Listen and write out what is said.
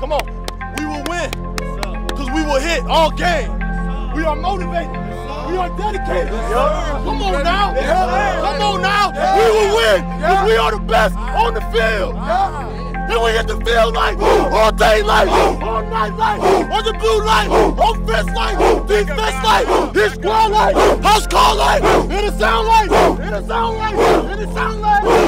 Come on. We will win. Because we will hit all game. We are motivated. We are dedicated. Come on now. Come on now. We will win because we are the best on the field. And we hit the field like all day like all night like on the blue light, on fist light, defense light, his squad light, house call light, in the sound light, in the sound light, in the sound light.